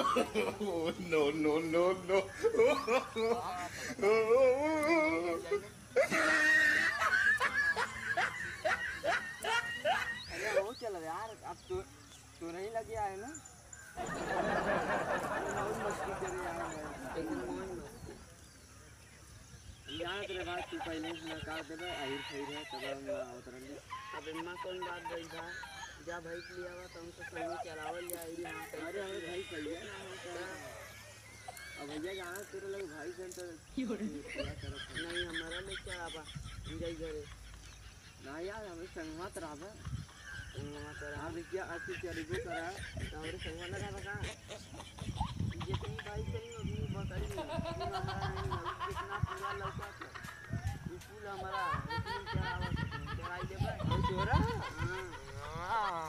no, no, no, no. अरे वो चल यार अब तो तो नहीं लगे आए ना। मस्ती करे यार एकदम तेरे बात तू पहले से देबे आहिर खई रहे तब हम उतरली अब इम्मा कौन बात गई था। जा भाई के लिया हुआ तो हमको चलावल भैया यहाँ तेरे लगे भाई सेंटर नहीं हमारा ले चलावा जय घरे ना यार हमें संगमत रहा वहाँ पर हाँ। भैया अच्छी चलिगो करा हमारे संग वाला रहा का जितनी बाइक चली उतनी बकरी पुल पूरा लौका था ये पुल हमारा उतनी चलावा चलाई देबे और तोरा हाँ।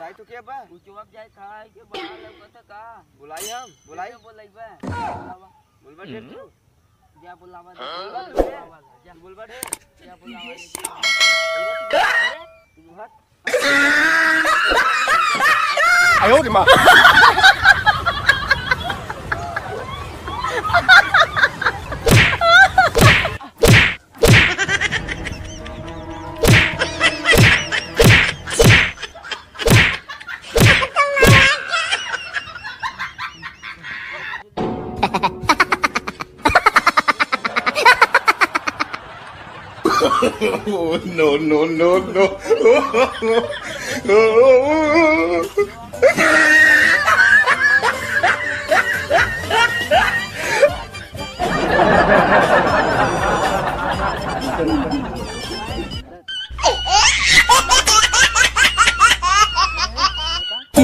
काई तो के बा। उ चोक जाय खाय के बाहर लगत का? बुलाई हम बुलाई। बोलैबे। बोलबा ठे तू। जा बुलावा जा बोलबा ठे जा बुलावा तू हट आयो रे माँ। oh, no, no, no, no.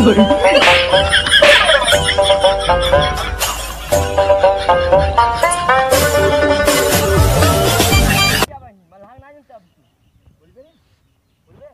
You're बुलबे बुलबे